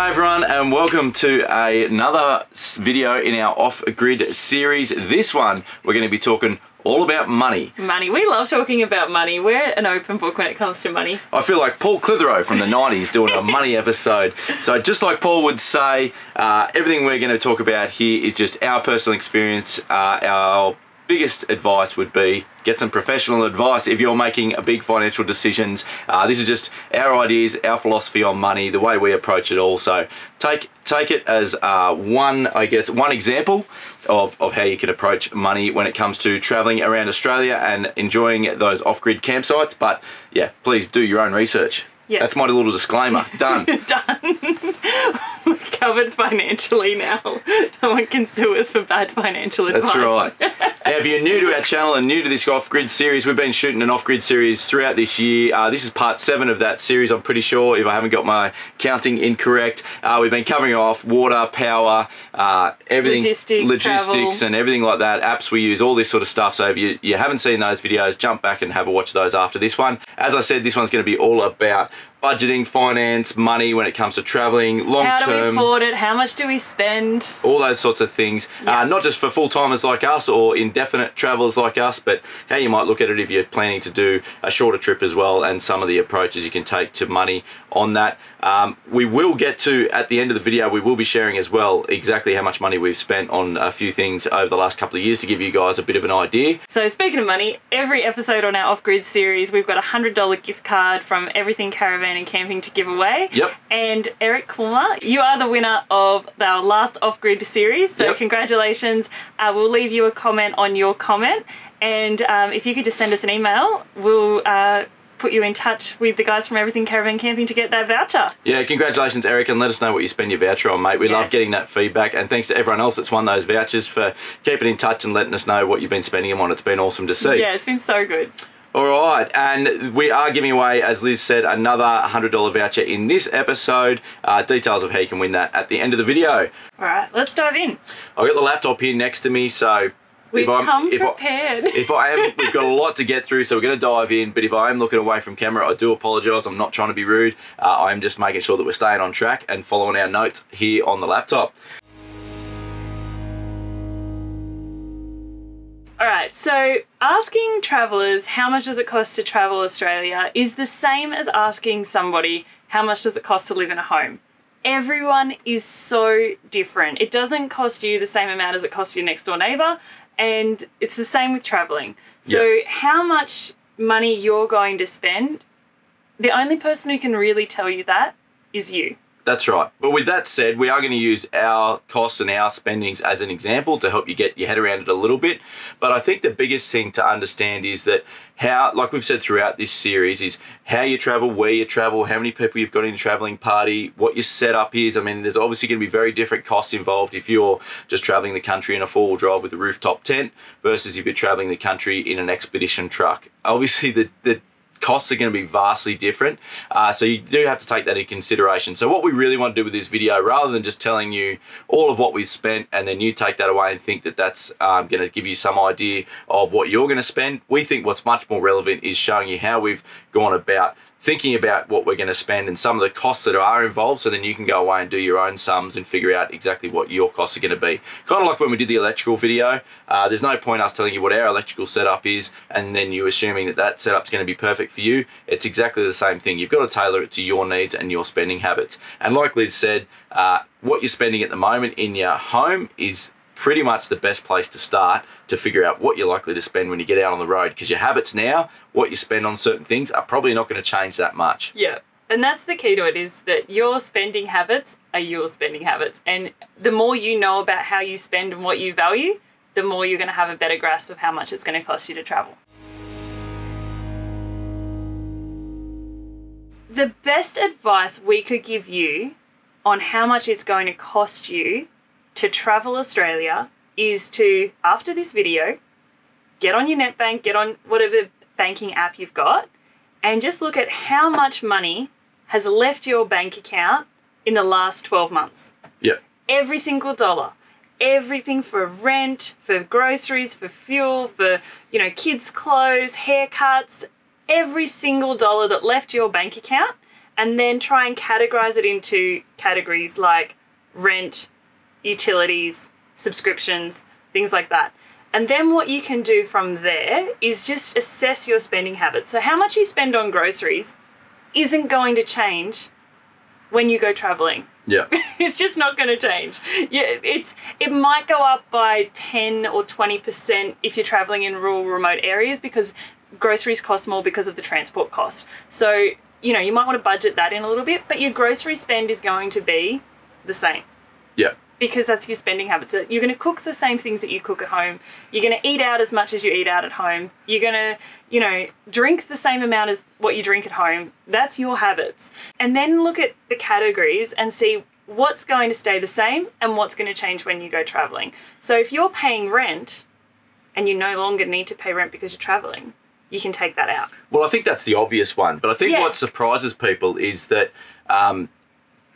g'day everyone and welcome to a, another video in our off-grid series. This one, we're going to be talking all about money. Money. We love talking about money. We're an open book when it comes to money. I feel like Paul Clitheroe from the 90s doing a money episode. So just like Paul would say, uh, everything we're going to talk about here is just our personal experience, uh, our biggest advice would be get some professional advice if you're making a big financial decisions. Uh, this is just our ideas, our philosophy on money, the way we approach it all. So take take it as uh, one, I guess, one example of, of how you can approach money when it comes to traveling around Australia and enjoying those off-grid campsites. But yeah, please do your own research. Yeah. That's my little disclaimer. Done. Done. We're covered financially now. No one can sue us for bad financial advice. That's right. now, if you're new to our channel and new to this off-grid series, we've been shooting an off-grid series throughout this year. Uh, this is part seven of that series, I'm pretty sure, if I haven't got my counting incorrect. Uh, we've been covering off water, power, uh, everything, logistics, logistics and everything like that, apps we use, all this sort of stuff. So if you, you haven't seen those videos, jump back and have a watch those after this one. As I said, this one's going to be all about budgeting, finance, money when it comes to traveling, long How term. How do we afford it? How much do we spend? All those sorts of things. Yeah. Uh, not just for full timers like us or indefinite travelers like us, but how you might look at it if you're planning to do a shorter trip as well and some of the approaches you can take to money on that. Um, we will get to, at the end of the video, we will be sharing as well exactly how much money we've spent on a few things over the last couple of years to give you guys a bit of an idea. So speaking of money, every episode on our off-grid series, we've got a $100 gift card from Everything Caravan and Camping to give away. Yep. And Eric Kulmer, you are the winner of our last off-grid series. So yep. congratulations. Uh, we'll leave you a comment on your comment. And um, if you could just send us an email, we'll uh, put you in touch with the guys from Everything Caravan Camping to get that voucher. Yeah, congratulations, Eric, and let us know what you spend your voucher on, mate. We yes. love getting that feedback, and thanks to everyone else that's won those vouchers for keeping in touch and letting us know what you've been spending them on. It's been awesome to see. Yeah, it's been so good. All right, and we are giving away, as Liz said, another $100 voucher in this episode. Uh, details of how you can win that at the end of the video. All right, let's dive in. I've got the laptop here next to me, so We've if come if prepared. I, if I am, we've got a lot to get through, so we're going to dive in. But if I am looking away from camera, I do apologise. I'm not trying to be rude. Uh, I'm just making sure that we're staying on track and following our notes here on the laptop. All right, so asking travellers how much does it cost to travel Australia is the same as asking somebody how much does it cost to live in a home. Everyone is so different. It doesn't cost you the same amount as it costs your next door neighbour, and it's the same with traveling. So, how much money you're going to spend, the only person who can really tell you that is you. That's right. But with that said, we are going to use our costs and our spendings as an example to help you get your head around it a little bit. But I think the biggest thing to understand is that how, like we've said throughout this series, is how you travel, where you travel, how many people you've got in a traveling party, what your setup is. I mean, there's obviously going to be very different costs involved if you're just traveling the country in a four-wheel drive with a rooftop tent versus if you're traveling the country in an expedition truck. Obviously, the, the costs are going to be vastly different. Uh, so you do have to take that into consideration. So what we really want to do with this video, rather than just telling you all of what we've spent and then you take that away and think that that's um, going to give you some idea of what you're going to spend, we think what's much more relevant is showing you how we've gone about thinking about what we're going to spend and some of the costs that are involved so then you can go away and do your own sums and figure out exactly what your costs are going to be. Kind of like when we did the electrical video, uh, there's no point us telling you what our electrical setup is and then you assuming that that setup's going to be perfect for you. It's exactly the same thing. You've got to tailor it to your needs and your spending habits. And like Liz said, uh, what you're spending at the moment in your home is pretty much the best place to start to figure out what you're likely to spend when you get out on the road because your habits now, what you spend on certain things are probably not going to change that much. Yeah. And that's the key to it is that your spending habits are your spending habits. And the more you know about how you spend and what you value, the more you're going to have a better grasp of how much it's going to cost you to travel. The best advice we could give you on how much it's going to cost you to travel Australia is to, after this video, get on your NetBank, get on whatever banking app you've got, and just look at how much money has left your bank account in the last 12 months. Yeah. Every single dollar. Everything for rent, for groceries, for fuel, for, you know, kids' clothes, haircuts, every single dollar that left your bank account and then try and categorize it into categories like rent, utilities, subscriptions, things like that. And then what you can do from there is just assess your spending habits. So, how much you spend on groceries isn't going to change when you go traveling. Yeah. it's just not going to change. Yeah, it's it might go up by 10 or 20% if you're traveling in rural remote areas because groceries cost more because of the transport cost. So, you know, you might want to budget that in a little bit, but your grocery spend is going to be the same Yeah. Because that's your spending habits. You're going to cook the same things that you cook at home. You're going to eat out as much as you eat out at home. You're going to, you know, drink the same amount as what you drink at home. That's your habits. And then look at the categories and see what's going to stay the same and what's going to change when you go traveling. So if you're paying rent and you no longer need to pay rent because you're traveling, you can take that out. Well, I think that's the obvious one. But I think Yeah. what surprises people is that um,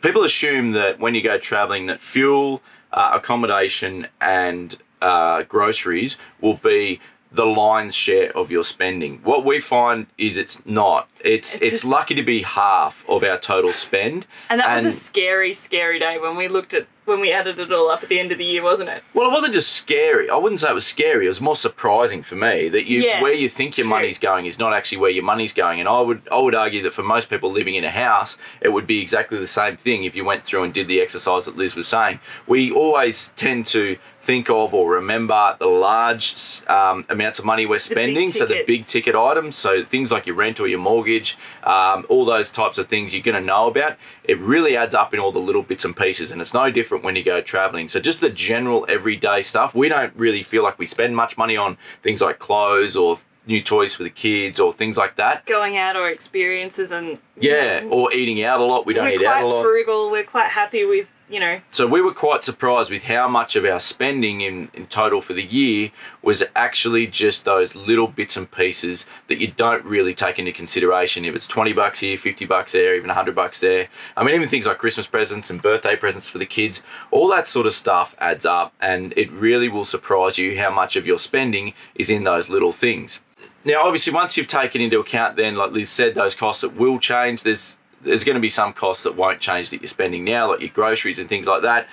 people assume that when you go traveling, that fuel, uh, accommodation, and uh, groceries will be the lion's share of your spending. What we find is it's not. It's It's it's, lucky to be half of our total spend. And that was a scary, scary day when we looked at when we added it all up at the end of the year, wasn't it? Well, it wasn't just scary. I wouldn't say it was scary. It was more surprising for me that you Yeah, where you think your true. money's going is not actually where your money's going. And I would I would argue that for most people living in a house, it would be exactly the same thing if you went through and did the exercise that Liz was saying. We always tend to think of or remember the large um, amounts of money we're spending, so the big ticket items, so things like your rent or your mortgage, um, all those types of things you're going to know about. It really adds up in all the little bits and pieces, and it's no different when you go traveling. So just the general everyday stuff, we don't really feel like we spend much money on things like clothes or new toys for the kids or things like that. Going out or experiences and Yeah, or eating out a lot. We don't eat out quite a lot. frugal. We're quite happy with you know So we were quite surprised with how much of our spending in, in total for the year was actually just those little bits and pieces that you don't really take into consideration. If it's 20 bucks here, 50 bucks there, even 100 bucks there. I mean, even things like Christmas presents and birthday presents for the kids, all that sort of stuff adds up and it really will surprise you how much of your spending is in those little things. Now, obviously, once you've taken into account, then, like Liz said, those costs that will change, there's there's going to be some costs that won't change that you're spending now, like your groceries and things like that.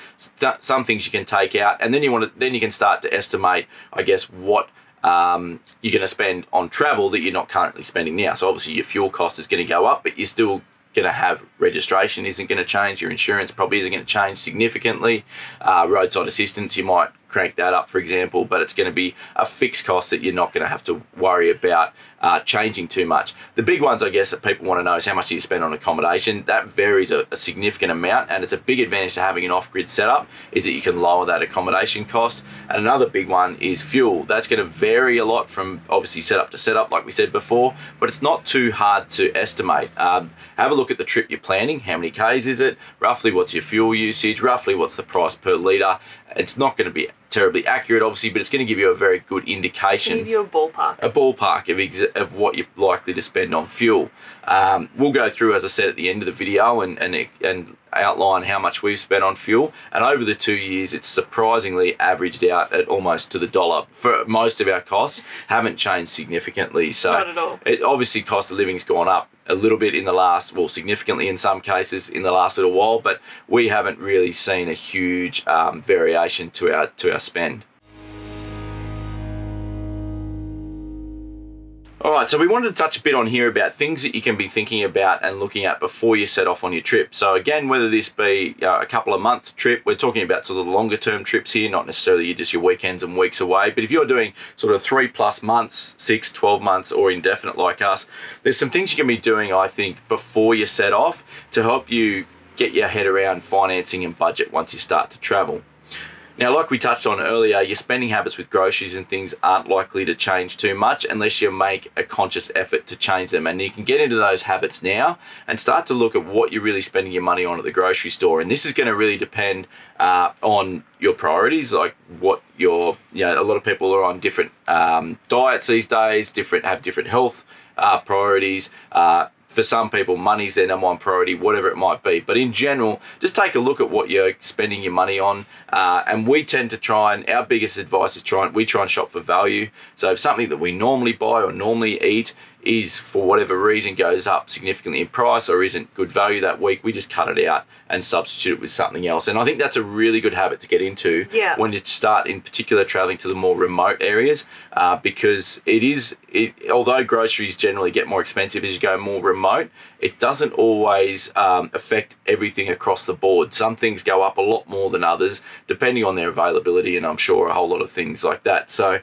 Some things you can take out, and then you want to then you can start to estimate, I guess, what um, you're going to spend on travel that you're not currently spending now. So obviously your fuel cost is going to go up, but you're still going to have registration isn't going to change. Your insurance probably isn't going to change significantly. Uh, roadside assistance, you might crank that up, for example, but it's going to be a fixed cost that you're not going to have to worry about uh, changing too much. The big ones, I guess, that people want to know is how much do you spend on accommodation. That varies a, a significant amount, and it's a big advantage to having an off-grid setup is that you can lower that accommodation cost. And another big one is fuel. That's going to vary a lot from obviously setup to setup, like we said before, but it's not too hard to estimate. Um, have a look at the trip you're planning. How many k's is it? Roughly, what's your fuel usage? Roughly, what's the price per liter? It's not going to be terribly accurate, obviously, but it's going to give you a very good indication give you a ballpark. a ballpark of, ex- of what you're likely to spend on fuel. Um, we'll go through, as I said at the end of the video, and, and, and outline how much we've spent on fuel. And over the two years, it's surprisingly averaged out at almost to the dollar. For most of our costs, haven't changed significantly. So Not at all. It, obviously, cost of living's gone up a little bit in the last, well, significantly in some cases in the last little while, but we haven't really seen a huge um, variation to our to our spend. All right, so we wanted to touch a bit on here about things that you can be thinking about and looking at before you set off on your trip. So again, whether this be uh, a couple of month trip, we're talking about sort of longer term trips here, not necessarily just your weekends and weeks away. But if you're doing sort of three plus months, six, 12 months or indefinite like us, there's some things you can be doing, I think, before you set off to help you get your head around financing and budget once you start to travel. Now, like we touched on earlier, your spending habits with groceries and things aren't likely to change too much unless you make a conscious effort to change them. And you can get into those habits now and start to look at what you're really spending your money on at the grocery store. And this is going to really depend uh, on your priorities, like what your, you know, a lot of people are on different um, diets these days, different have different health uh, priorities. Uh, for some people, money's their number one priority, whatever it might be. But in general, just take a look at what you're spending your money on. Uh, and we tend to try and our biggest advice is try and we try and shop for value. So if something that we normally buy or normally eat is for whatever reason goes up significantly in price or isn't good value that week, we just cut it out and substitute it with something else. And I think that's a really good habit to get into Yeah. when you start, in particular, traveling to the more remote areas, uh, because it is, it, although groceries generally get more expensive as you go more remote, it doesn't always um, affect everything across the board. Some things go up a lot more than others, depending on their availability, and I'm sure a whole lot of things like that. So,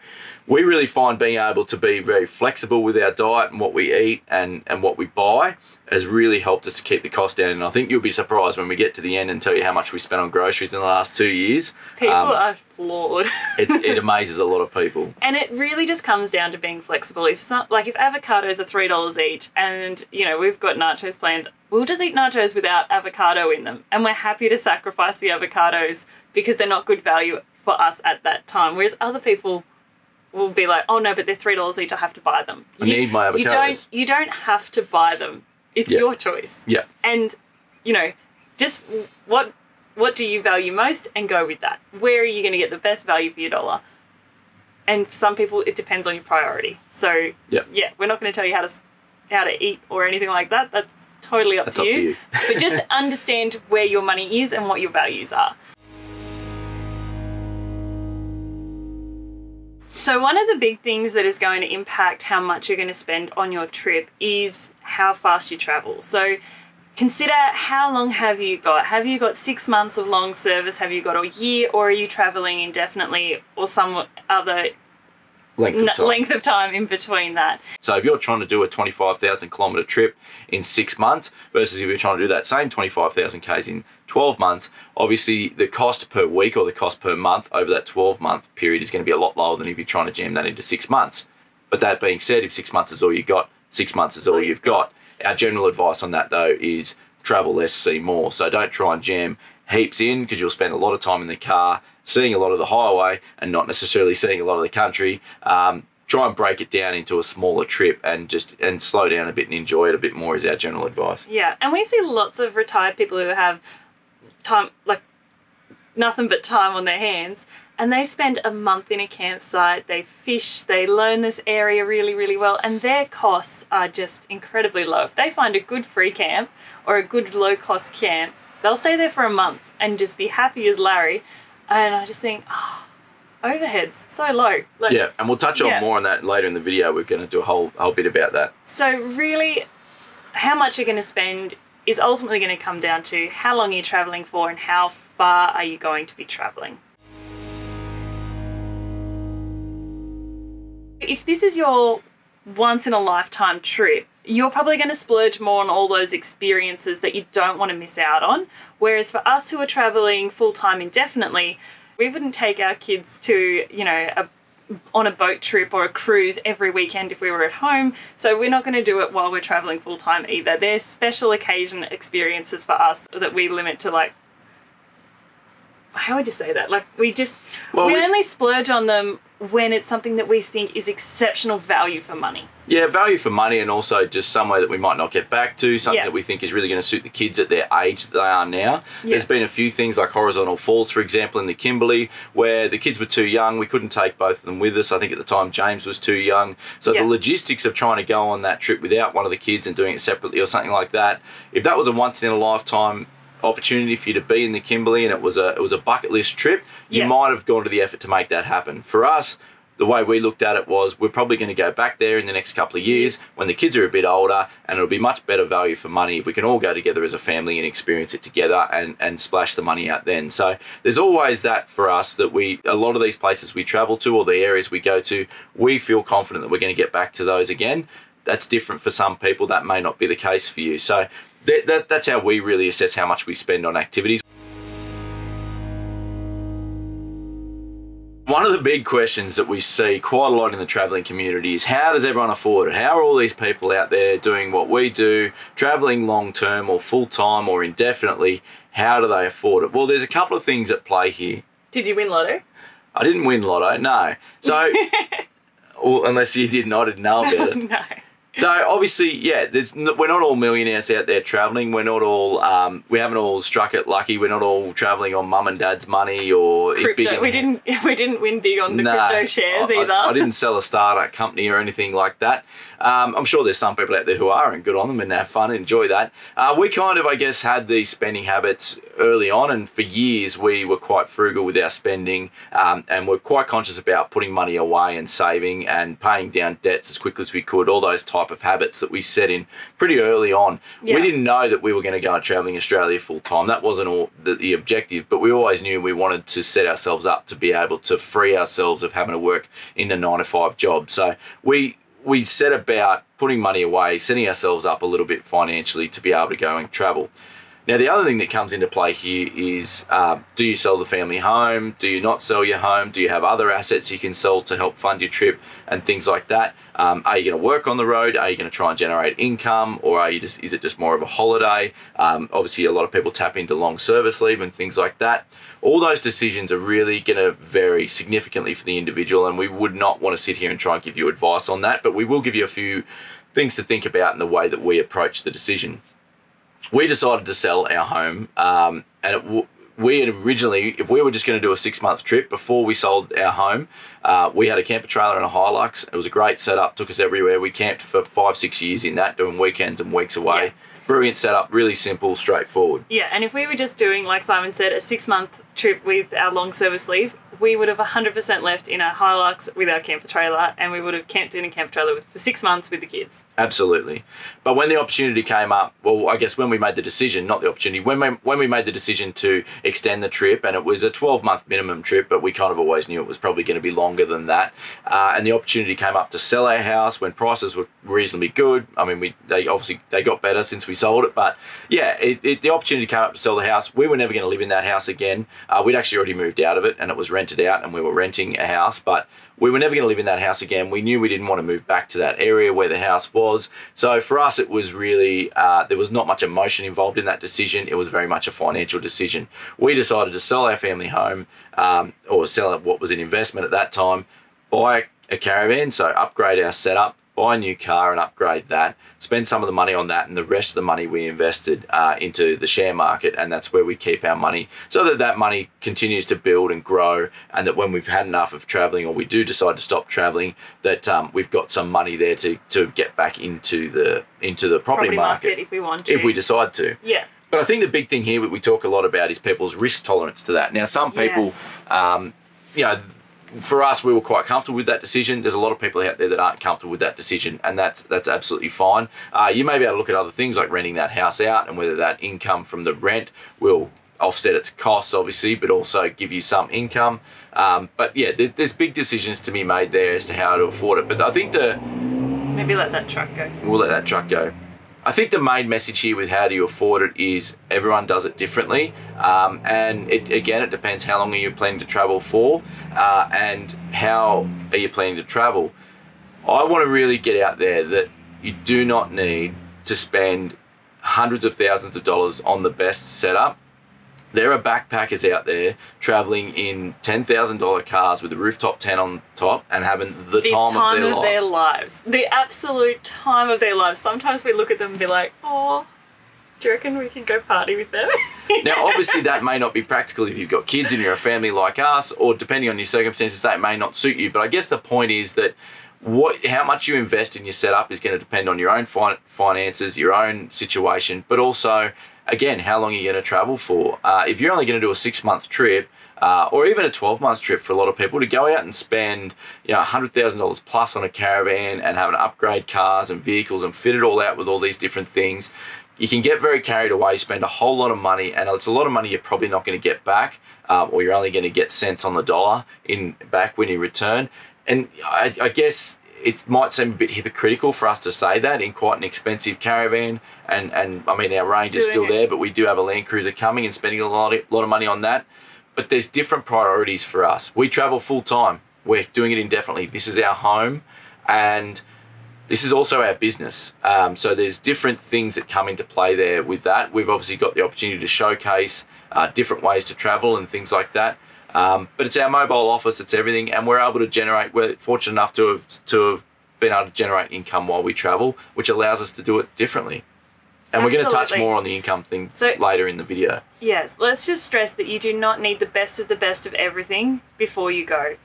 we really find being able to be very flexible with our diet and what we eat and, and what we buy has really helped us to keep the cost down. And I think you'll be surprised when we get to the end and tell you how much we spent on groceries in the last two years. People Um, are flawed. it's, it amazes a lot of people. And it really just comes down to being flexible. If some, like if avocados are three dollars each, and you know we've got nachos planned, we'll just eat nachos without avocado in them, and we're happy to sacrifice the avocados because they're not good value for us at that time. Whereas other people will be like, oh no, but they're three dollars each. I have to buy them. I need my avocados. You don't. You don't have to buy them. It's Yeah. your choice. Yeah. And you know, just what what do you value most, and go with that. Where are you going to get the best value for your dollar? and for some people it depends on your priority so Yeah. yeah we're not going to tell you how to how to eat or anything like that that's totally up, That's to, up you. to you. but just understand where your money is and what your values are so one of the big things that is going to impact how much you're going to spend on your trip is how fast you travel so consider how long have you got have you got six months of long service have you got a year or are you traveling indefinitely or some other Length of time. length of time in between that. So if you're trying to do a 25,000 kilometer trip in six months versus if you're trying to do that same 25,000 Ks in 12 months, obviously the cost per week or the cost per month over that 12 month period is going to be a lot lower than if you're trying to jam that into six months. But that being said, if six months is all you got, six months is all you've got. Our general advice on that though is travel less, see more. So don't try and jam heaps in because you'll spend a lot of time in the car, seeing a lot of the highway and not necessarily seeing a lot of the country. Um, try and break it down into a smaller trip and just and slow down a bit and enjoy it a bit more is our general advice. Yeah, and we see lots of retired people who have time like nothing but time on their hands and they spend a month in a campsite, they fish, they learn this area really, really well, and their costs are just incredibly low. If they find a good free camp or a good low cost camp, they'll stay there for a month and just be happy as Larry. And I just think, oh, overheads so low. Like, Yeah, and we'll touch on Yeah. more on that later in the video. We're going to do a whole whole bit about that. So really, how much are you're going to spend is ultimately going to come down to how long you're traveling for and how far are you going to be traveling. If this is your once in a lifetime trip, you're probably going to splurge more on all those experiences that you don't want to miss out on. Whereas for us who are traveling full time indefinitely, we wouldn't take our kids to, you know, a on a boat trip or a cruise every weekend if we were at home. So we're not going to do it while we're traveling full time either. They're special occasion experiences for us that we limit to like how would you say that? Like we just Well, we, we- only splurge on them when it's something that we think is exceptional value for money. Yeah, value for money and also just somewhere that we might not get back to, something Yeah. that we think is really going to suit the kids at their age that they are now. Yeah. There's been a few things like Horizontal Falls, for example, in the Kimberley, where the kids were too young. We couldn't take both of them with us. I think at the time James was too young. So Yeah. the logistics of trying to go on that trip without one of the kids and doing it separately or something like that, if that was a once in a lifetime opportunity for you to be in the Kimberley and it was a it was a bucket list trip, you Yeah. might have gone to the effort to make that happen. For us, the way we looked at it was we're probably going to go back there in the next couple of years when the kids are a bit older and it'll be much better value for money if we can all go together as a family and experience it together and, and splash the money out then. So there's always that for us that we, a lot of these places we travel to or the areas we go to, we feel confident that we're going to get back to those again. That's different for some people. That may not be the case for you. So that, that, that's how we really assess how much we spend on activities. One of the big questions that we see quite a lot in the traveling community is how does everyone afford it? How are all these people out there doing what we do, traveling long term or full time or indefinitely? How do they afford it? Well, there's a couple of things at play here. Did you win lotto? I didn't win lotto, no. So, well, unless you did, and I didn't know about it. no. So obviously, yeah, there's n- we're not all millionaires out there traveling. We're not all um, we haven't all struck it lucky. We're not all traveling on mum and dad's money or Crypto. We didn't. We didn't win big on the Nah, crypto shares I- I- either. I, didn't sell a startup company or anything like that. Um, I'm sure there's some people out there who are and good on them and have fun and enjoy that. Uh, we kind of, I guess, had these spending habits early on, and for years we were quite frugal with our spending, um, and we're quite conscious about putting money away and saving and paying down debts as quickly as we could. All those type of habits that we set in pretty early on. Yeah. We didn't know that we were going to go on traveling Australia full time. That wasn't all the, the objective, but we always knew we wanted to set ourselves up to be able to free ourselves of having to work in a nine to five job. So we we set about putting money away, setting ourselves up a little bit financially to be able to go and travel. Now, the other thing that comes into play here is uh, do you sell the family home? Do you not sell your home? Do you have other assets you can sell to help fund your trip and things like that? Um, are you going to work on the road? Are you going to try and generate income, or are you just is it just more of a holiday? Um, obviously, a lot of people tap into long service leave and things like that. All those decisions are really going to vary significantly for the individual, and we would not want to sit here and try and give you advice on that. But we will give you a few things to think about in the way that we approach the decision we decided to sell our home, um, and it, we had originally, if we were just going to do a six month trip before we sold our home, uh, we had a camper trailer and a Hilux. It was a great setup, took us everywhere. We camped for five, six years in that, doing weekends and weeks away. Yeah. Brilliant setup, really simple, straightforward. Yeah, and if we were just doing, like Simon said, a six month trip with our long service leave, we would have 100% left in our Hilux with our camper trailer, and we would have camped in a camper trailer with, for six months with the kids. Absolutely. But when the opportunity came up, well, I guess when we made the decision, not the opportunity, when we, when we made the decision to extend the trip, and it was a 12 month minimum trip, but we kind of always knew it was probably going to be longer than that. Uh, and the opportunity came up to sell our house when prices were reasonably good. I mean, we they obviously they got better since we sold it, but yeah, it, it, the opportunity came up to sell the house. We were never going to live in that house again. Uh, we'd actually already moved out of it, and it was rented out, and we were renting a house, but we were never going to live in that house again. We knew we didn't want to move back to that area where the house was. So for us, it was really, uh, there was not much emotion involved in that decision. It was very much a financial decision. We decided to sell our family home um, or sell what was an investment at that time, buy a caravan, so upgrade our setup, buy a new car and upgrade that, spend some of the money on that, and the rest of the money we invested uh, into the share market, and that's where we keep our money, so that that money continues to build and grow, and that when we've had enough of traveling, or we do decide to stop traveling, that um, we've got some money there to to get back into the into the property, Property market, if we want to. if we decide to. Yeah. But I think the big thing here that we talk a lot about is people's risk tolerance to that. Now, some people, Yes. um, you know, for us, we were quite comfortable with that decision. There's a lot of people out there that aren't comfortable with that decision, and that's that's absolutely fine. Uh, you may be able to look at other things like renting that house out, and whether that income from the rent will offset its costs, obviously, but also give you some income. Um, but yeah, there's, there's big decisions to be made there as to how to afford it. But I think the Maybe let that truck go. we'll let that truck go. I think the main message here with how do you afford it is everyone does it differently, um, and it, again it depends how long are you planning to travel for, uh, and how are you planning to travel. I want to really get out there that you do not need to spend hundreds of thousands of dollars on the best setup. There are backpackers out there traveling in ten thousand dollar cars with a rooftop tent on top and having the, The time, time, of their lives. lives. The absolute time of their lives. Sometimes we look at them and be like, oh, do you reckon we can go party with them? Now, obviously, that may not be practical if you've got kids and you're a family like us, or depending on your circumstances, that may not suit you. But I guess the point is that what, how much you invest in your setup is going to depend on your own fin- finances, your own situation, but also, again, how long are you're going to travel for. Uh, if you're only going to do a six month trip, uh, or even a 12 month trip for a lot of people to go out and spend you know $100,000 plus on a caravan and have an upgrade cars and vehicles and fit it all out with all these different things you can get very carried away, spend a whole lot of money, and it's a lot of money you're probably not going to get back, um, or you're only going to get cents on the dollar in back when you return. And I, I guess it might seem a bit hypocritical for us to say that in quite an expensive caravan, and and I mean our range is still it. there, but we do have a Land Cruiser coming and spending a lot of, lot of money on that. But there's different priorities for us. We travel full time. We're doing it indefinitely. This is our home, and this is also our business. Um, so there's different things that come into play there with that. We've obviously got the opportunity to showcase uh, different ways to travel and things like that. Um, but it's our mobile office, it's everything, and we're able to generate. We're fortunate enough to have to have been able to generate income while we travel, which allows us to do it differently. And we're going to touch more on the income thing So- later in the video. Yes, let's just stress that you do not need the best of the best of everything before you go.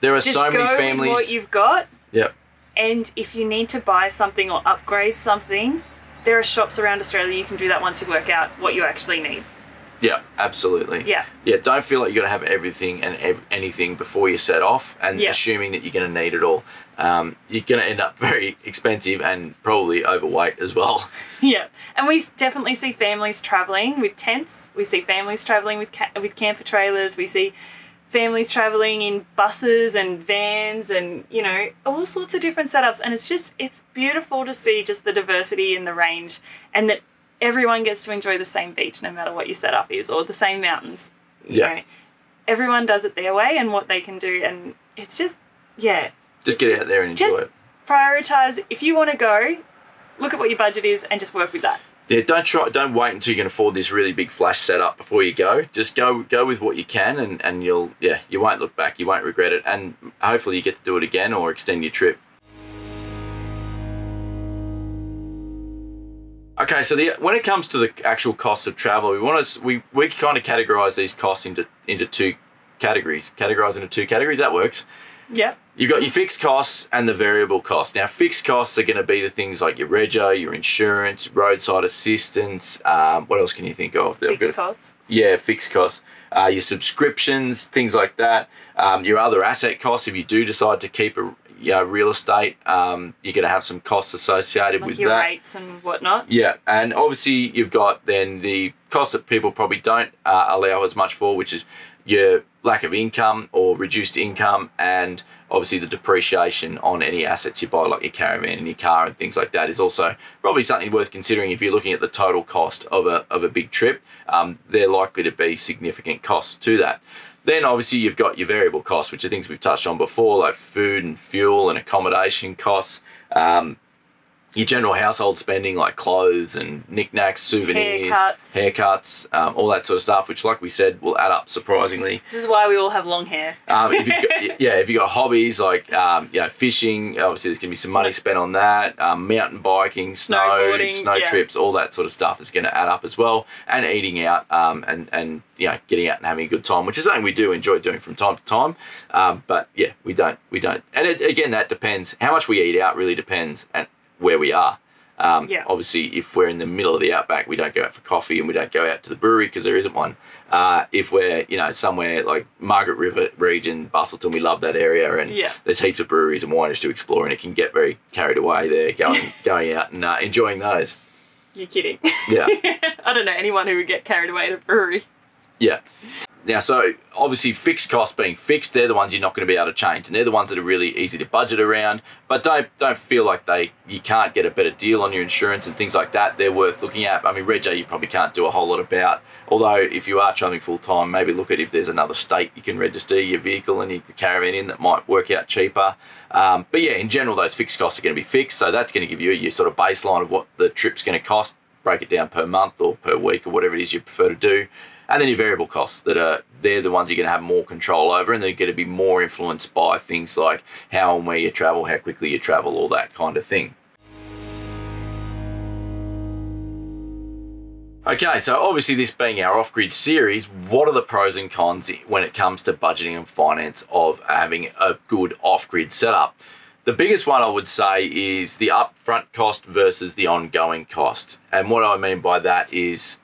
There are Just so go many with families. what you've got, Yep. and if you need to buy something or upgrade something, there are shops around Australia you can do that once you work out what you actually need. Yeah, absolutely. Yeah. Yeah, don't feel like you got to have everything and ev- anything before you set off and Yeah. assuming that you're going to need it all. Um, you're going to end up very expensive and probably overweight as well. Yeah, and we definitely see families traveling with tents. We see families traveling with ca- with camper trailers. We see families traveling in buses and vans, and you know all sorts of different setups. And it's just it's beautiful to see just the diversity in the range, and that everyone gets to enjoy the same beach no matter what your setup is, or the same mountains. You Yeah. know, everyone does it their way and what they can do, and it's just yeah. Just get out there and enjoy just it. prioritize if you want to go. Look at what your budget is and just work with that. Yeah, don't try. Don't wait until you can afford this really big flash setup before you go. Just go, go with what you can, and and you'll yeah, you won't look back. You won't regret it, and hopefully you get to do it again or extend your trip. Okay, so the when it comes to the actual cost of travel, we want to we we kind of categorize these costs into into two categories. Categorize into two categories. That works. Yep. You've got your fixed costs and the variable costs. Now, fixed costs are going to be the things like your rego, your insurance, roadside assistance. Um, what else can you think of? Fixed got- costs. Yeah, fixed costs. Uh, your subscriptions, things like that. Um, your other asset costs, if you do decide to keep a you know, real estate, um, you're going to have some costs associated Like with your that. rates and whatnot. Yeah, and obviously you've got then the costs that people probably don't uh, allow as much for, which is your lack of income or reduced income, and obviously the depreciation on any assets you buy, like your caravan and your car and things like that, is also probably something worth considering if you're looking at the total cost of a of a big trip. Um, they're likely to be significant costs to that. Then obviously you've got your variable costs, which are things we've touched on before, like food and fuel and accommodation costs. Um, your general household spending like clothes and knickknacks, souvenirs, Haircuts. haircuts, um, all that sort of stuff, which, like we said, will add up surprisingly. This is why we all have long hair. Um, if got, yeah, if you've got hobbies like um, you know fishing, obviously there's going to be some money spent on that. Um, mountain biking, snow, Snowboarding, snow yeah. trips, all that sort of stuff is going to add up as well. And eating out um, and and you know getting out and having a good time, which is something we do enjoy doing from time to time. Um, but yeah, we don't we don't. And it, again, that depends. How much we eat out really depends and where we are. Um, Yeah. Obviously, if we're in the middle of the outback, we don't go out for coffee and we don't go out to the brewery because there isn't one. Uh, if we're, you know, somewhere like Margaret River region, Busselton, we love that area and Yeah. there's heaps of breweries and wineries to explore and it can get very carried away there going, going out and uh, enjoying those. You're kidding. Yeah. I don't know anyone who would get carried away at a brewery. Yeah. Now, so obviously, fixed costs being fixed, they're the ones you're not going to be able to change, and they're the ones that are really easy to budget around. But don't don't feel like they you can't get a better deal on your insurance and things like that. They're worth looking at. I mean, Rego, you probably can't do a whole lot about. Although, if you are traveling full time, maybe look at if there's another state you can register your vehicle and your caravan in that might work out cheaper. Um, but yeah, in general, those fixed costs are going to be fixed, so that's going to give you your sort of baseline of what the trip's going to cost. Break it down per month or per week or whatever it is you prefer to do. And then your variable costs that are they're the ones you're going to have more control over, and they're going to be more influenced by things like how and where you travel, how quickly you travel, all that kind of thing. Okay, so obviously this being our off-grid series, what are the pros and cons when it comes to budgeting and finance of having a good off-grid setup? The biggest one I would say is the upfront cost versus the ongoing cost. And what I mean by that is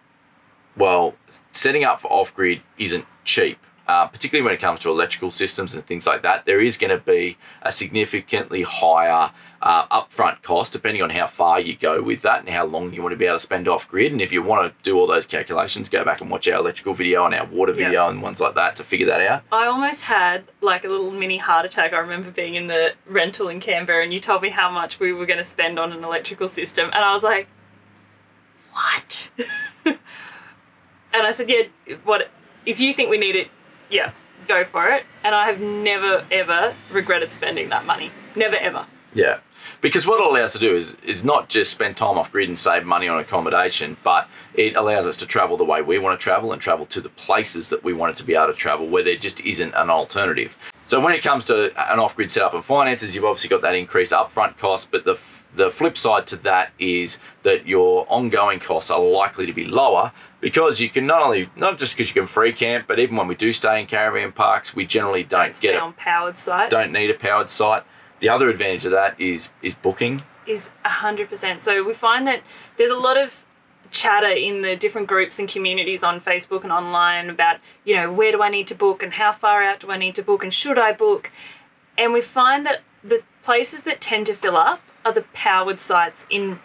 well, setting up for off grid isn't cheap, uh, particularly when it comes to electrical systems and things like that. There is going to be a significantly higher uh, upfront cost depending on how far you go with that and how long you want to be able to spend off grid. And if you want to do all those calculations, go back and watch our electrical video and our water Yeah. video and ones like that to figure that out. I almost had like a little mini heart attack. I remember being in the rental in Canberra and you told me how much we were going to spend on an electrical system. And I was like, what? and I said, yeah, what? If you think we need it, yeah, go for it. And I have never, ever regretted spending that money. Never, ever. Yeah. Because what it allows us to do is, is not just spend time off grid and save money on accommodation, but it allows us to travel the way we want to travel and travel to the places that we want it to be able to travel where there just isn't an alternative. So when it comes to an off-grid setup and finances, you've obviously got that increased upfront cost, but the the flip side to that is that your ongoing costs are likely to be lower because you can not only not just because you can free camp, but even when we do stay in caravan parks, we generally don't, get on it, powered sites. don't need a powered site. The other advantage of that is is booking. is 100%. So we find that there's a lot of chatter in the different groups and communities on Facebook and online about, you know, where do I need to book and how far out do I need to book and should I book? And we find that the places that tend to fill up are the powered sites in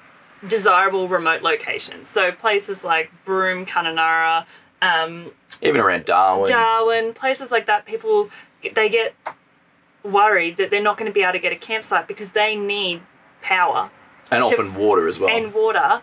desirable remote locations. So places like Broome, Kununurra, um, Even around Darwin. Darwin, places like that, people they get worried that they're not going to be able to get a campsite because they need power and often f- water as well. and water.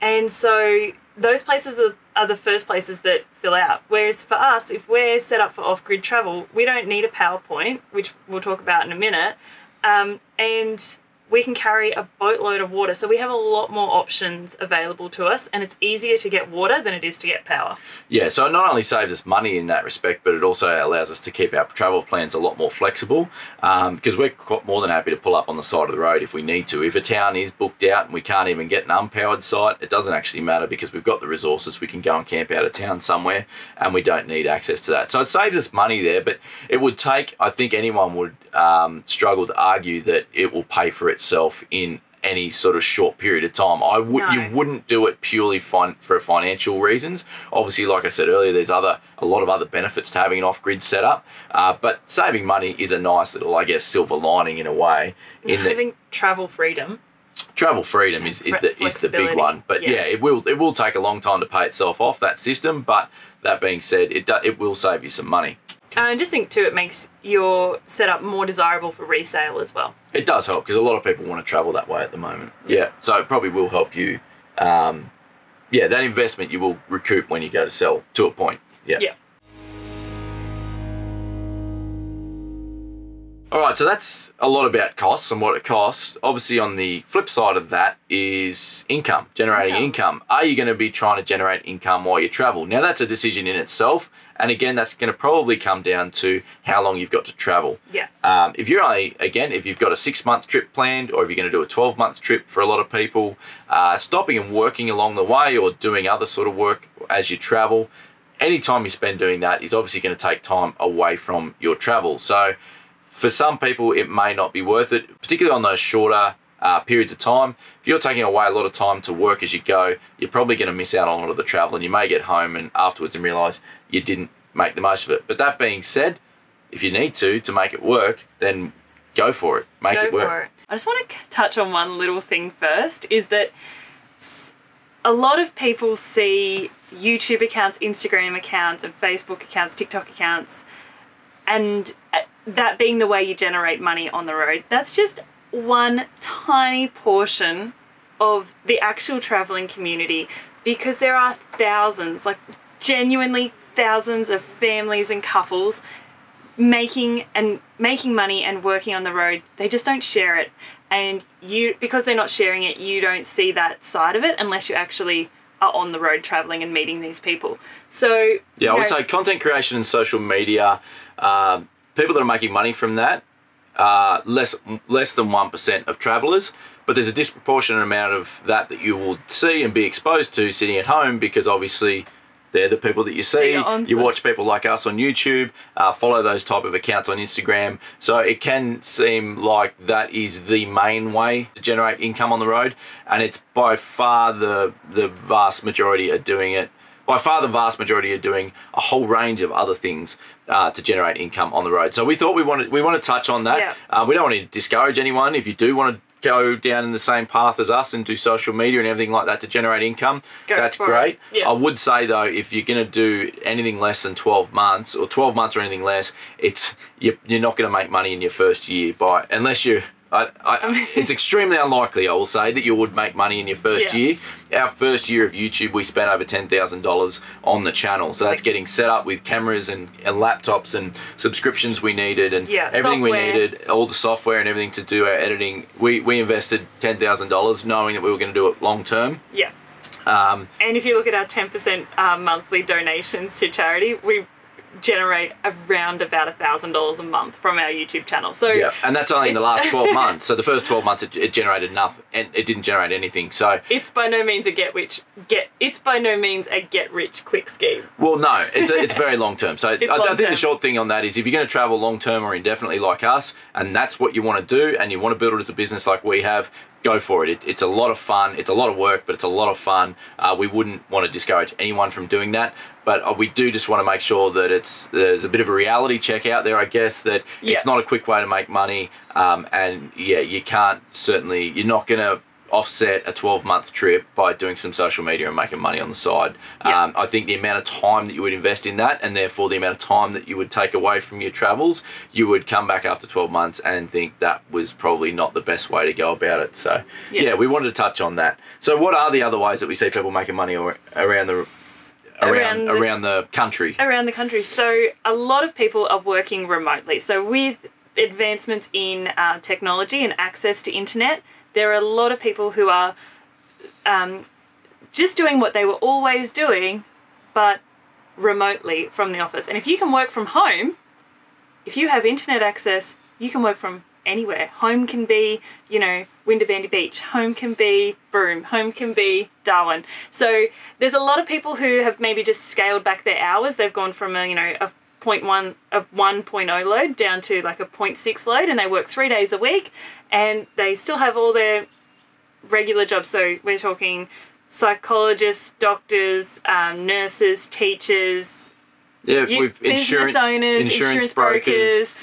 And so those places are, are the first places that fill out. Whereas for us, if we're set up for off grid travel, we don't need a PowerPoint, which we'll talk about in a minute. Um, and we can carry a boatload of water. So we have a lot more options available to us, and it's easier to get water than it is to get power. Yeah, so it not only saves us money in that respect, but it also allows us to keep our travel plans a lot more flexible um, because we're quite more than happy to pull up on the side of the road if we need to. If a town is booked out and we can't even get an unpowered site, it doesn't actually matter because we've got the resources. We can go and camp out of town somewhere and we don't need access to that. So it saves us money there, but it would take, I think anyone would um, struggle to argue that it will pay for itself in any sort of short period of time. I would No. you wouldn't do it purely fin- for financial reasons. Obviously, like I said earlier, there's other a lot of other benefits to having an off-grid setup. Uh, but saving money is a nice little, I guess, silver lining in a way. In Having travel freedom. travel freedom is, is the is the big one. But yeah. Yeah. it will it will take a long time to pay itself off that system. But that being said, it do, it will save you some money. And I just think too, it makes your setup more desirable for resale as well. It does help because a lot of people want to travel that way at the moment. Yeah, so it probably will help you. Um, yeah, that investment you will recoup when you go to sell to a point. Yeah. Yeah. All right, so that's a lot about costs and what it costs. Obviously, on the flip side of that is income, generating Income. income. Are you going to be trying to generate income while you travel? Now, that's a decision in itself. And again, that's going to probably come down to how long you've got to travel. Yeah. Um, if you're only, again, if you've got a six month trip planned or if you're going to do a 12 month trip for a lot of people, uh, stopping and working along the way or doing other sort of work as you travel, any time you spend doing that is obviously going to take time away from your travel. So for some people, it may not be worth it, particularly on those shorter uh, periods of time. If you're taking away a lot of time to work as you go, you're probably going to miss out on a lot of the travel and you may get home and afterwards and realize you didn't make the most of it. But that being said, if you need to to make it work, then go for it. Make Go it work. it. I just want to touch on one little thing first is that a lot of people see YouTube accounts, Instagram accounts, and Facebook accounts, TikTok accounts, and uh, that being the way you generate money on the road. That's just one tiny portion of the actual traveling community because there are thousands, like genuinely thousands of families and couples making and making money and working on the road. They just don't share it. And you because they're not sharing it you don't see that side of it unless you actually are on the road traveling and meeting these people. So Yeah, you I would say content creation and social media, um, people that are making money from that, uh, less less than one percent of travelers. But there's a disproportionate amount of that that you will see and be exposed to sitting at home because obviously they're the people that you see. You watch people like us on YouTube, uh, follow those type of accounts on Instagram. So it can seem like that is the main way to generate income on the road, and it's by far the the vast majority are doing it by far the vast majority are doing a whole range of other things uh, to generate income on the road. So we thought we wanted we want to touch on that. Yeah. Uh, we don't want to discourage anyone. If you do want to go down in the same path as us and do social media and everything like that to generate income, Go that's great. Yeah. I would say though, if you're going to do anything less than 12 months or 12 months or anything less, it's you're, you're not going to make money in your first year by unless you. I, I, it's extremely unlikely, I will say, that you would make money in your first Yeah. year. Our first year of YouTube, we spent over ten thousand dollars on the channel. So that's getting set up with cameras and, and laptops and subscriptions we needed and Yeah, everything we needed, all the software and everything to do our editing. We we invested ten thousand dollars, knowing that we were going to do it long term. yeah Um, and if you look at our 10% uh, monthly donations to charity we generate around about a thousand dollars a month from our YouTube channel. So Yeah, and that's only in the last 12 months. So the first 12 months it, it generated enough and it didn't generate anything. So, it's by no means a get rich get it's by no means a get rich quick scheme. well, no, it's it's very long term. So I, I think the short thing on that is if you're going to travel long term or indefinitely like us, and that's what you want to do, and you want to build it as a business like we have, go for it. it. It's a lot of fun. It's a lot of work, but it's a lot of fun. Uh, we wouldn't want to discourage anyone from doing that. But uh, we do just want to make sure that it's there's a bit of a reality check out there, I guess, that it's not a quick way to make money. Um, and yeah, you can't certainly, you're not going to offset a 12 month trip by doing some social media and making money on the side. Yeah. Um, I think the amount of time that you would invest in that and therefore the amount of time that you would take away from your travels, you would come back after 12 months and think that was probably not the best way to go about it. So, yeah, Yeah. we wanted to touch on that. So, what are the other ways that we see people making money ar- around the around Around the- around the country? around the country. So a lot of people are working remotely. So with advancements in uh, technology and access to internet, there are a lot of people who are um, just doing what they were always doing, but remotely from the office. And if you can work from home, if you have internet access, you can work from anywhere. Home can be, you know, Windabandy Beach. Home can be Broome. Home can be Darwin. So there's a lot of people who have maybe just scaled back their hours. They've gone from a, you know, a 0.1 a 1.0 load down to like a 0.6 load and they work 3 days a week and they still have all their regular jobs. So we're talking psychologists, doctors, um, nurses, teachers, Yeah, you- we've business insurance owners, insurance, brokers,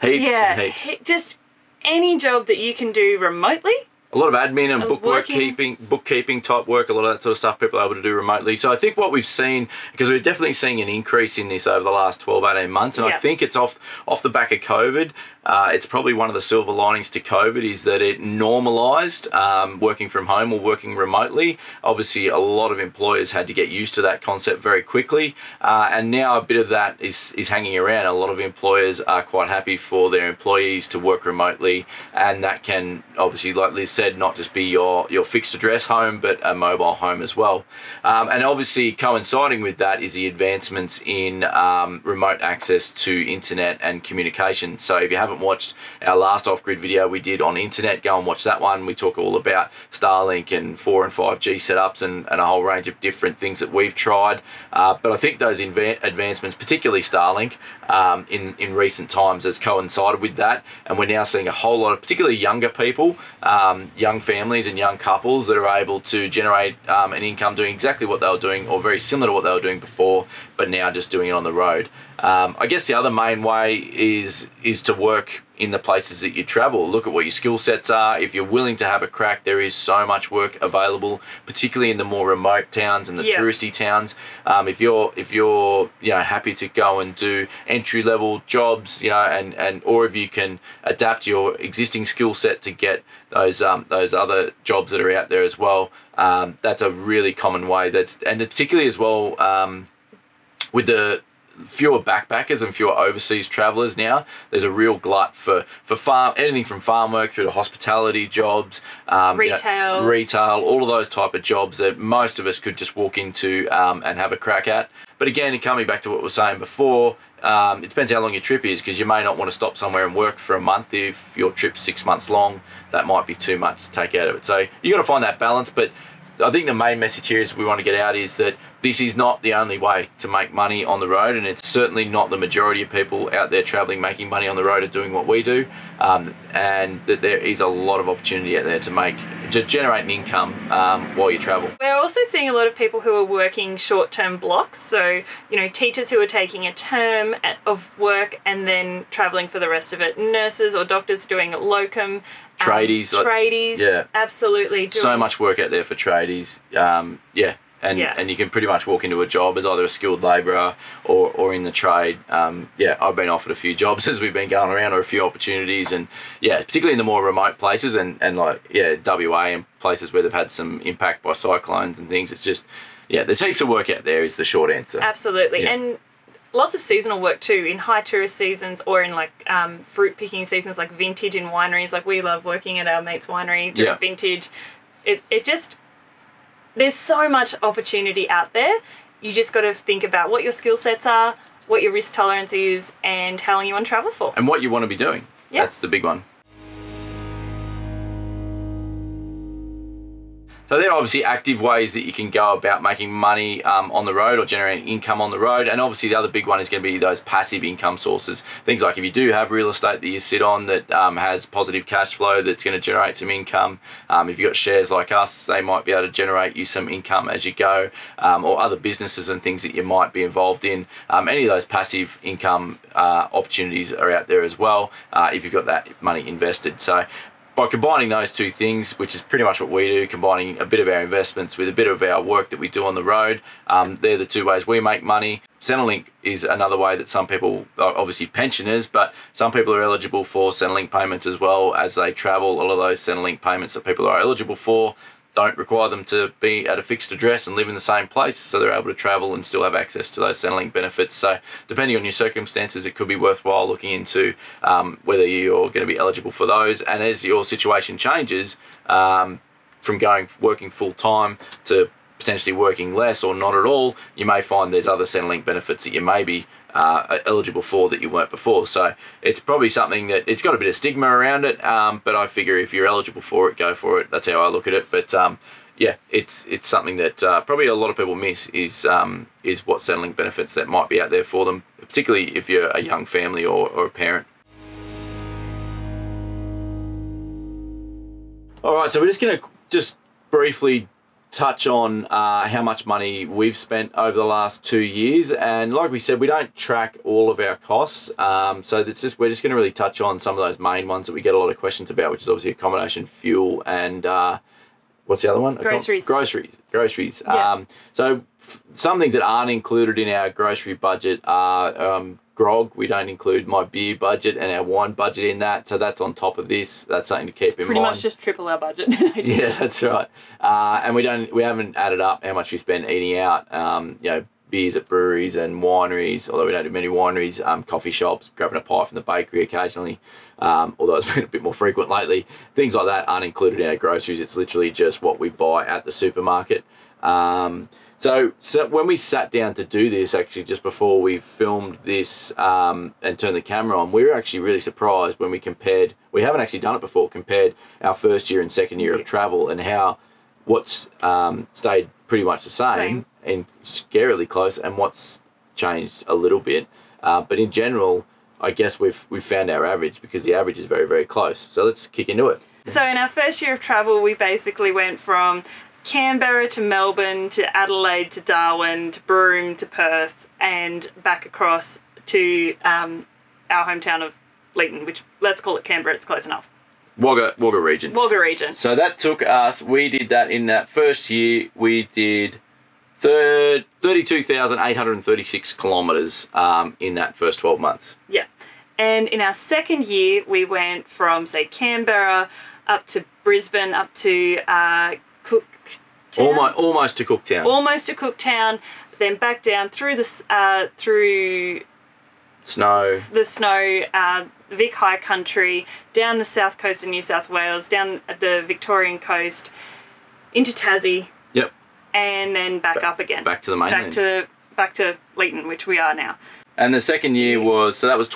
heaps yeah, and heaps. he- just any job that you can do remotely. a lot of admin and bookwork keeping bookkeeping type work a lot of that sort of stuff people are able to do remotely so i think what we've seen because we're definitely seeing an increase in this over the last 12 18 months and i think it's off off the back of covid uh, it's probably one of the silver linings to covid is that it normalized um, working from home or working remotely. Obviously a lot of employers had to get used to that concept very quickly. Uh, and now a bit of that is is hanging around. A lot of employers are quite happy for their employees to work remotely. And that can obviously like liz said not just be your your fixed address home but a mobile home as well. Um, and obviously coinciding with that is the advancements in um, remote access to internet and communication. So if you haven't watched our last off-grid video we did on internet. Go and watch that one. We talk all about starlink and 4 and 5g setups and, and a whole range of different things that we've tried. Uh, but i think those advancements particularly starlink um, in in recent times has coincided with that. And we're now seeing a whole lot of particularly younger people um, young families and young couples that are able to generate um, an income doing exactly what they were doing or very similar to what they were doing before but now just doing it on the road um, I guess the other main way is is to work in the places that you travel. Look at what your skill sets are. If you're willing to have a crack, there is so much work available, particularly in the more remote towns and the Yeah. touristy towns. Um, if you're if you're you know happy to go and do entry level jobs, you know, and and or if you can adapt your existing skill set to get those um, those other jobs that are out there as well. Um, that's a really common way. That's and particularly as well. Um, with the fewer backpackers and fewer overseas travelers now. There's a real glut for for farm anything from farm work through to hospitality jobs um, you know, Retail. retail all of those type of jobs that most of us could just walk into um, and have a crack at. But again coming back to what we were saying before um, it depends how long your trip is because you may not want to stop somewhere and work for a month if your trip's six months long. That might be too much to take out of it. So you got to find that balance but I think the main message here is we want to get out is that this is not the only way to make money on the road, and it's certainly not the majority of people out there traveling making money on the road are doing what we do, um, and that there is a lot of opportunity out there to make to generate an income um, while you travel. We're also seeing a lot of people who are working short term blocks. So, you know, teachers who are taking a term at- of work and then traveling for the rest of it. Nurses or doctors doing locum. um, Tradies, like- yeah. Absolutely. So much work out there for tradies. Um, yeah. And, Yeah. and you can pretty much walk into a job as either a skilled labourer or, or in the trade. Um, yeah, I've been offered a few jobs as we've been going around or a few opportunities. And yeah, particularly in the more remote places and, and like, yeah, WA and places where they've had some impact by cyclones and things. It's just, yeah, there's heaps of work out there is the short answer. Absolutely. Yeah. And lots of seasonal work too in high tourist seasons or in like um, fruit picking seasons like vintage in wineries like we love working at our mate's winery doing Yeah. vintage it, it just there's so much opportunity out there you just got to think about what your skill sets are what your risk tolerance is, and how long you want to travel for. and what you want to be doing. Yeah. That's the big one. So they're obviously active ways that you can go about making money um, on the road or generating income on the road. And obviously the other big one is going to be those passive income sources. Things like if you do have real estate that you sit on that um, has positive cash flow that's going to generate some income. Um, if you've got shares like us, they might be able to generate you some income as you go um, or other businesses and things that you might be involved in. Um, any of those passive income uh, opportunities are out there as well uh, if you've got that money invested. So by combining those two things, which is pretty much what we do, combining a bit of our investments with a bit of our work that we do on the road, um, they're the two ways we make money. Centrelink is another way that some people, obviously pensioners, but some people are eligible for Centrelink payments as well as they travel. All of those Centrelink payments that people are eligible for don't require them to be at a fixed address and live in the same place, so they're able to travel and still have access to those Centrelink benefits. So, depending on your circumstances, it could be worthwhile looking into um, whether you're going to be eligible for those. And as your situation changes, um, from going working full time to potentially working less or not at all, you may find there's other Centrelink benefits that you may be uh, eligible for that you weren't before. So it's probably something that it's got a bit of stigma around it, um, but I figure if you're eligible for it, go for it. That's how I look at it. But um, yeah, it's it's something that uh, probably a lot of people miss is um, is what Centrelink benefits that might be out there for them, particularly if you're a young family or, or a parent. All right, so we're just going to just briefly touch on uh, how much money we've spent over the last two years, and like we said, we don't track all of our costs. Um, so it's just we're just going to really touch on some of those main ones that we get a lot of questions about, which is obviously accommodation, fuel, and uh, what's the other one? Groceries. groceries. Groceries. Yes. Um, so f- some things that aren't included in our grocery budget are um, grog. We don't include my beer budget and our wine budget in that. So that's on top of this. That's something to keep in Pretty mind. Pretty much just triple our budget. Yeah, that's right. Uh, and we don't we haven't added up how much we spend eating out. Um, you know, beers at breweries and wineries. Although we don't do many wineries, um, coffee shops, grabbing a pie from the bakery occasionally. Um, although it's been a bit more frequent lately. Things like that aren't included in our groceries. It's literally just what we buy at the supermarket. Um, so, so when we sat down to do this, actually, just before we filmed this um, and turned the camera on, we were actually really surprised when we compared. We haven't actually done it before. Compared our first year and second year of travel and how what's um, stayed pretty much the same, Same. and scarily close, and what's changed a little bit. Uh, but in general, I guess we've we've found our average because the average is very very close. So let's kick into it. So in our first year of travel, we basically went from Canberra to Melbourne to Adelaide to Darwin to Broome to Perth and back across to um, our hometown of Leeton, which let's call it Canberra. It's close enough. Wagga Wagga region. Wagga region. So that took us, we did that in that first year, we did third, 32,836 kilometres um, in that first 12 months. Yeah. And in our second year, we went from say Canberra up to Brisbane, up to uh, Cooktown. Almost, almost to Cooktown. almost to Cooktown, then back down through the uh, through Snow. the snow, uh, Vic High Country, down the south coast of New South Wales, down the Victorian coast, into Tassie, Yep. and then back up again. Back to the back to back to Leeton, which we are now. And the second year was, so that was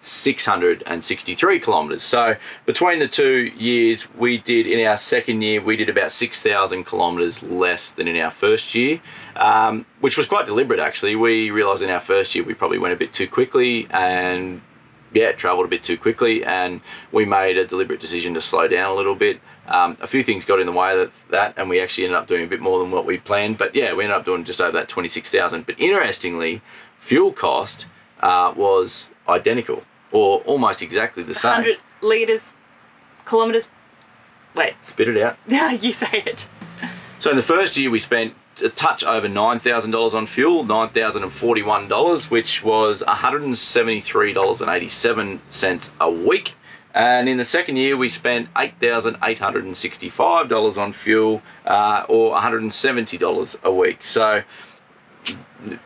26,663 kilometres. So between the two years, we did, in our second year, we did about 6,000 kilometres less than in our first year, um, which was quite deliberate actually. We realised in our first year we probably went a bit too quickly and yeah, travelled a bit too quickly, and we made a deliberate decision to slow down a little bit. Um, a few things got in the way of that, and we actually ended up doing a bit more than what we planned. But yeah, we ended up doing just over that twenty six thousand. But interestingly, fuel cost uh, was identical, or almost exactly the same. 100 litres, kilometres. Wait, Spit it out. Yeah, you say it. So in the first year, we spent a touch over nine thousand dollars on fuel, nine thousand and forty-one dollars, which was one hundred and seventy-three dollars and eighty-seven cents a week. And in the second year, we spent eight thousand eight hundred and sixty-five dollars on fuel, uh, or one hundred and seventy dollars a week. So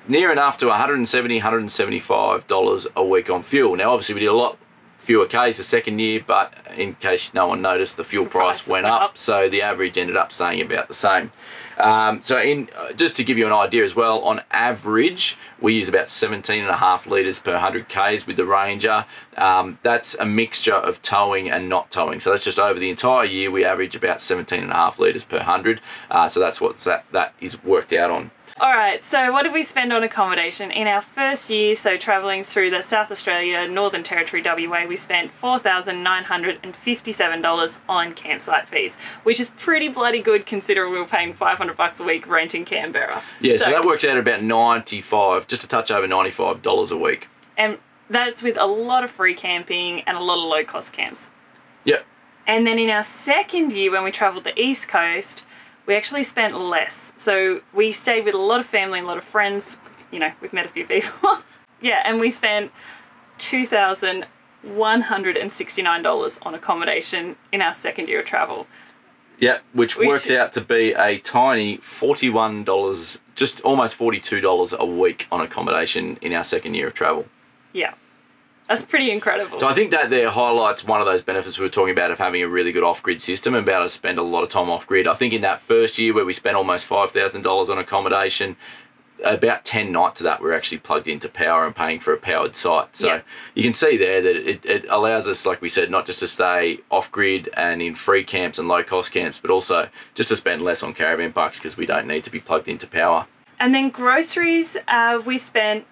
near enough to 170 175 dollars a week on fuel now obviously we did a lot fewer Ks the second year, but in case no one noticed, the fuel The price, price went up, up. so the average ended up staying about the same. Um, so, in uh, just to give you an idea as well, on average, we use about 17 and a half litres per 100 Ks with the Ranger. Um, that's a mixture of towing and not towing. So, that's just over the entire year, we average about 17 and a half litres per 100. Uh, so, that's what that, that is worked out on. All right, so what did we spend on accommodation in our first year? So traveling through the South Australia, Northern Territory, WA, we spent four thousand nine hundred and fifty-seven dollars on campsite fees, which is pretty bloody good considering we were paying five hundred bucks a week renting Canberra. Yeah, so, that works out at about 95, just a touch over $95 a week. and that's with a lot of free camping and a lot of low-cost camps. Yep. And then in our second year, when we travelled the East Coast, we actually spent less. So we stayed with a lot of family and a lot of friends. You know, we've met a few people. yeah, and we spent two thousand one hundred and sixty-nine dollars on accommodation in our second year of travel. Yeah, which, Which- works out to be a tiny forty-one dollars, just almost forty-two dollars a week on accommodation in our second year of travel. Yeah, that's pretty incredible. So I think that there highlights one of those benefits we were talking about of having a really good off-grid system and being able to spend a lot of time off-grid. I think in that first year where we spent almost five thousand dollars on accommodation, about ten nights of that we're actually plugged into power and paying for a powered site. So Yeah. you can see there that it, it allows us, like we said, not just to stay off-grid and in free camps and low-cost camps, but also just to spend less on caravan parks because we don't need to be plugged into power. And then groceries, uh, we spent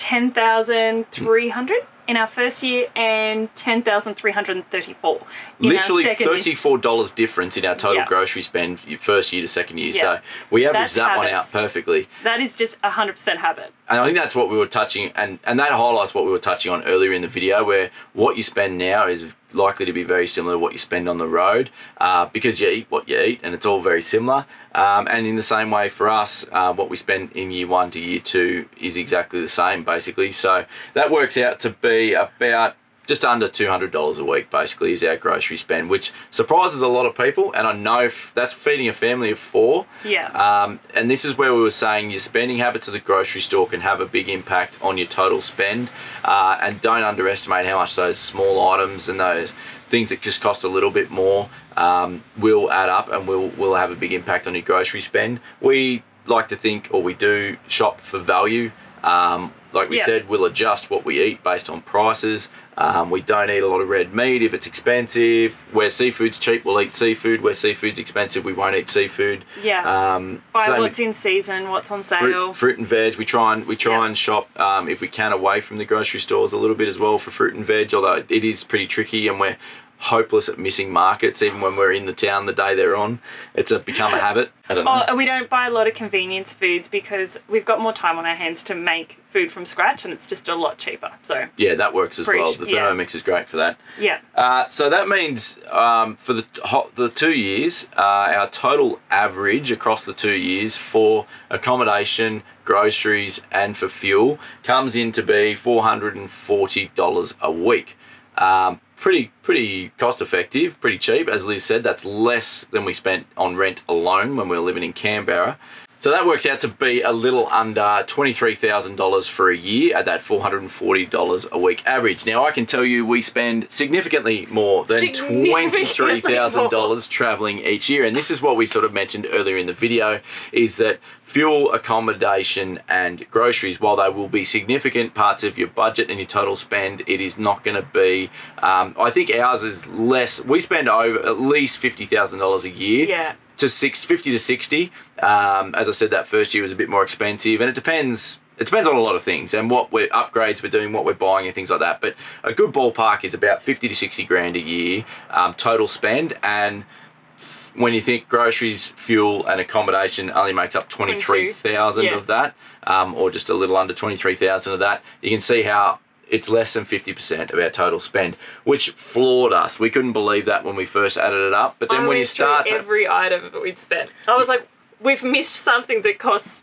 ten thousand three hundred in our first year and ten thousand three hundred and thirty-four. Literally our second year. thirty-four dollars difference in our total Yeah. grocery spend first year to second year. Yeah. So we averaged That's that one out perfectly. That is just a hundred percent habit. And I think that's what we were touching, and, and that highlights what we were touching on earlier in the video, where what you spend now is likely to be very similar to what you spend on the road uh, because you eat what you eat, and it's all very similar. Um, and in the same way for us, uh, what we spend in year one to year two is exactly the same, basically. So that works out to be about just under $200 a week basically is our grocery spend which surprises a lot of people and i know f- that's feeding a family of four Yeah. um, and this is where we were saying your spending habits at the grocery store can have a big impact on your total spend. Uh, and don't underestimate how much those small items and those things that just cost a little bit more um, will add up and will will have a big impact on your grocery spend. We like to think, or we do shop for value. Um, like we Yeah. said, we'll adjust what we eat based on prices. Um, we don't eat a lot of red meat if it's expensive. Where seafood's cheap, we'll eat seafood. Where seafood's expensive, we won't eat seafood. Yeah. Um, Buy what's in season, what's on sale. fruit, fruit and veg. We try and we try Yeah. and shop um, if we can away from the grocery stores a little bit as well for fruit and veg. Although it is pretty tricky and we're hopeless at missing markets even when we're in the town the day they're on. It's a become a habit. I don't know. Oh, we don't buy a lot of convenience foods because we've got more time on our hands to make food from scratch and it's just a lot cheaper. So, yeah, that works as well. The yeah. Thermomix is great for that. yeah. Uh, so that means um, for the the two years, uh, our total average across the two years for accommodation, groceries, and for fuel comes in to be four hundred and forty dollars a week. Um, pretty pretty cost effective, pretty cheap. As Liz said, that's less than we spent on rent alone when we were living in Canberra. So that works out to be a little under $23,000 for a year at that $440 a week average. Now, I can tell you we spend significantly more than $23,000 traveling each year. And this is what we sort of mentioned earlier in the video is that fuel, accommodation, and groceries, while they will be significant parts of your budget and your total spend, it is not going to be. Um, I think ours is less. We spend over at least $50,000 a year Yeah. To six fifty to sixty. Um, as I said, that first year was a bit more expensive, and it depends. It depends on a lot of things and what we're upgrades we're doing, what we're buying, and things like that. But a good ballpark is about fifty to sixty grand a year um, total spend, and when you think groceries, fuel, and accommodation only makes up twenty three thousand Yeah. of that, um, or just a little under twenty three thousand of that, you can see how it's less than 50% of our total spend, which floored us. We couldn't believe that when we first added it up. But then I when you start to, every item that we'd spent. I was like, we've missed something that costs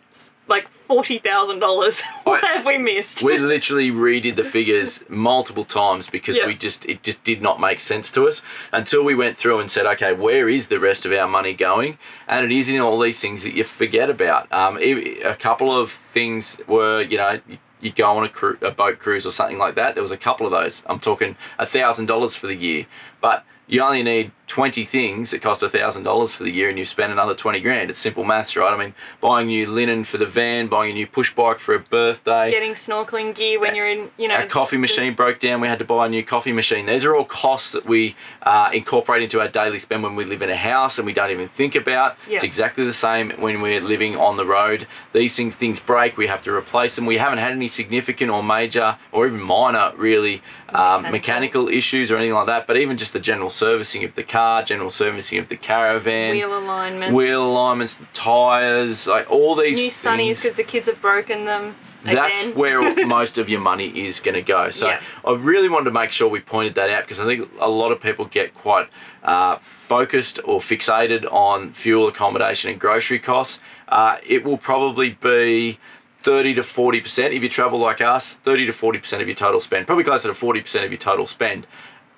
like forty thousand dollars. What I- have we missed? we literally redid the figures multiple times because Yeah. we just it just did not make sense to us until we went through and said okay where is the rest of our money going and it is in all these things that you forget about um, a couple of things were you know you go on a, cru- a boat cruise or something like that. There was a couple of those. I'm talking a thousand dollars for the year, but you only need 20 things that cost $1,000 for the year and you spend another 20 grand. It's simple maths, right? I mean, buying new linen for the van, buying a new push bike for a birthday. Getting snorkeling gear when you're in, you know. A coffee machine broke down, we had to buy a new coffee machine. These are all costs that we uh, incorporate into our daily spend when we live in a house and we don't even think about. Yeah. It's exactly the same when we're living on the road. These things things break, we have to replace them. We haven't had any significant or major or even minor really um, Mechanical. mechanical issues or anything like that, but even just the general servicing of the car, general servicing of the caravan, Wheel alignment. wheel alignments, tires, like all these New sunnies things because the kids have broken them. that's where most of your money is going to go. So Yeah. I really wanted to make sure we pointed that out because I think a lot of people get quite uh, focused or fixated on fuel, accommodation, and grocery costs. Uh, it will probably be 30 to 40% if you travel like us, 30 to 40% of your total spend, probably closer to 40% of your total spend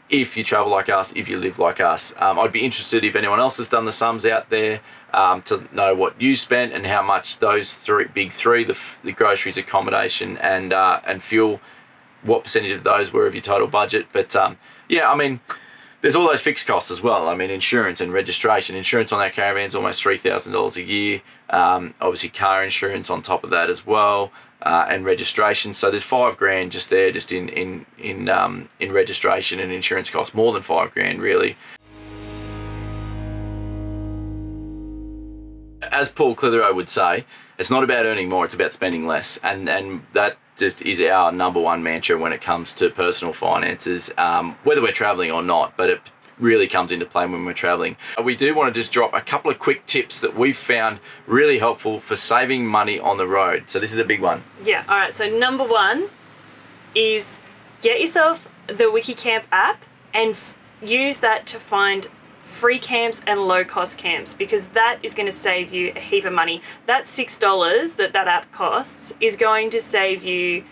if you travel like us, if you live like us. Um, I'd be interested if anyone else has done the sums out there um, to know what you spent and how much those three big three the, the groceries, accommodation, and uh, and fuel, what percentage of those were of your total budget. But um, yeah, I mean. There's all those fixed costs as well. I mean, insurance and registration. Insurance on that caravan is almost three thousand dollars a year. Um, obviously, car insurance on top of that as well, uh, and registration. So there's five grand just there, just in in in um, in registration and insurance costs. More than five grand, really. As Paul Clitheroe would say, it's not about earning more; it's about spending less, and and that just is our number one mantra when it comes to personal finances, um, whether we're traveling or not. But it really comes into play when we're traveling. Uh, we do want to just drop a couple of quick tips that we've found really helpful for saving money on the road. So this is a big one. Yeah. All right. So number one is get yourself the WikiCamp app and use that to find free camps and low cost camps because that is going to save you a heap of money. That six dollars that that app costs is going to save you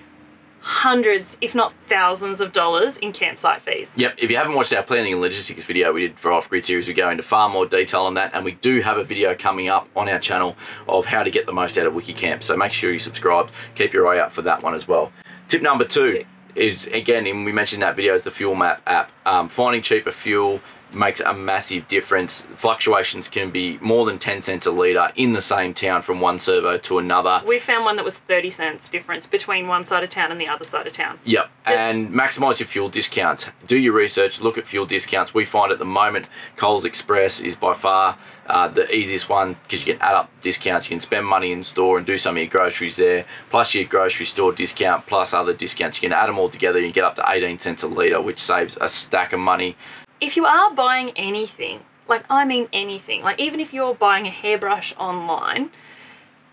hundreds, if not thousands, of dollars in campsite fees. Yep, if you haven't watched our planning and logistics video we did for Off Grid series, we go into far more detail on that. And we do have a video coming up on our channel of how to get the most out of WikiCamp. So make sure you subscribe, keep your eye out for that one as well. Tip number two Two. is, again, and we mentioned that video, is the Fuel Map app. Um, finding cheaper fuel makes a massive difference. Fluctuations can be more than 10 cents a litre in the same town from one servo to another. We found one that was 30 cents difference between one side of town and the other side of town. Yep, Just- and maximize your fuel discounts. Do your research, look at fuel discounts. We find at the moment Coles Express is by far uh, the easiest one because you can add up discounts. You can spend money in store and do some of your groceries there, plus your grocery store discount, plus other discounts. You can add them all together. You get up to 18 cents a litre, which saves a stack of money. If you are buying anything, like I mean anything, like even if you're buying a hairbrush online,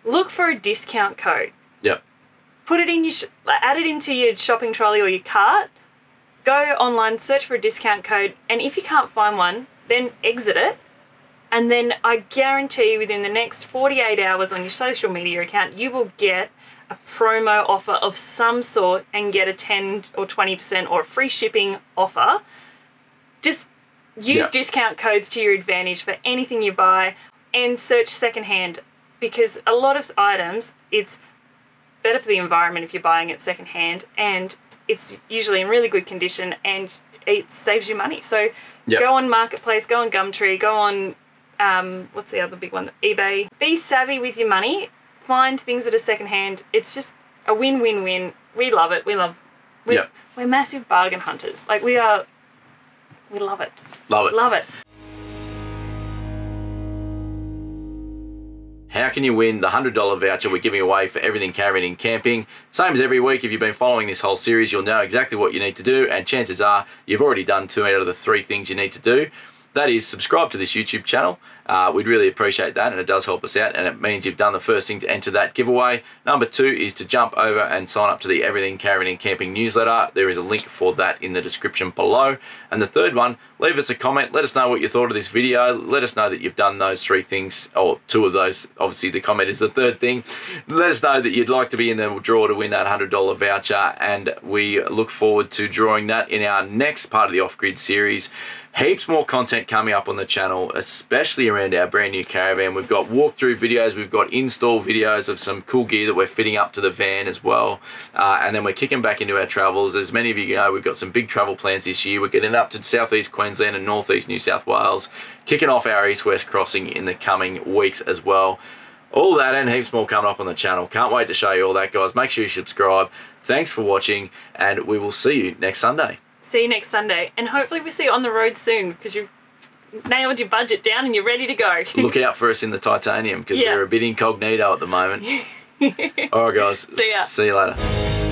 look for a discount code. Yep, Put it in your, sh- like, add it into your shopping trolley or your cart. Go online, search for a discount code, and if you can't find one, then exit it. And then I guarantee you within the next 48 hours on your social media account, you will get a promo offer of some sort and get a 10 or 20% or free shipping offer. Just use Yeah. discount codes to your advantage for anything you buy and search secondhand because a lot of items it's better for the environment if you're buying it secondhand and it's usually in really good condition and it saves you money. So Yep. go on Marketplace, go on Gumtree, go on um, what's the other big one? eBay. Be savvy with your money. Find things that are secondhand. It's just a win-win-win. We love it. We love. We're, Yep. we're massive bargain hunters. Like we are. We love it. love it. Love it. How can you win the $100 voucher we're giving away for everything caravan and camping? Same as every week, if you've been following this whole series, you'll know exactly what you need to do, and chances are you've already done two out of the three things you need to do. That is subscribe to this YouTube channel. Uh, we'd really appreciate that, and it does help us out, and it means you've done the first thing to enter that giveaway. Number two is to jump over and sign up to the Everything Caravan and Camping newsletter. There is a link for that in the description below. And the third one, leave us a comment. Let us know what you thought of this video. Let us know that you've done those three things, or two of those. Obviously, the comment is the third thing. Let us know that you'd like to be in the draw to win that $100 voucher, and we look forward to drawing that in our next part of the Off Grid series. Heaps more content coming up on the channel, especially around our brand new caravan. We've got walkthrough videos, we've got install videos of some cool gear that we're fitting up to the van as well. Uh, and then we're kicking back into our travels. As many of you know, we've got some big travel plans this year. We're getting up to southeast Queensland and northeast New South Wales, kicking off our east-west crossing in the coming weeks as well. All that and heaps more coming up on the channel. Can't wait to show you all that, guys. Make sure you subscribe. Thanks for watching, and we will see you next Sunday. See you next Sunday, and hopefully we see you on the road soon because you've nailed your budget down and you're ready to go. Look out for us in the titanium because Yeah. we're a bit incognito at the moment. all right, guys. See ya. See you later.